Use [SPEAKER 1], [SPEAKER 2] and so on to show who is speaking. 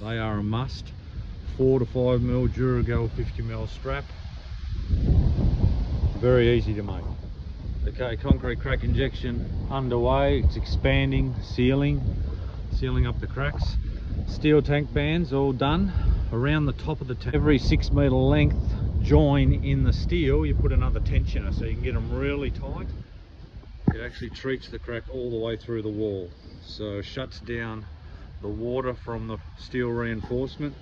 [SPEAKER 1] They are a must. Four to five mil Duragal 50 mil strap. Very easy to make. Okay, concrete crack injection underway. It's expanding, sealing, sealing up the cracks. Steel tank bands all done. Around the top of the tank, every six meter length join in the steel, you put another tensioner so you can get them really tight. It actually treats the crack all the way through the wall. So shuts down the water from the steel reinforcement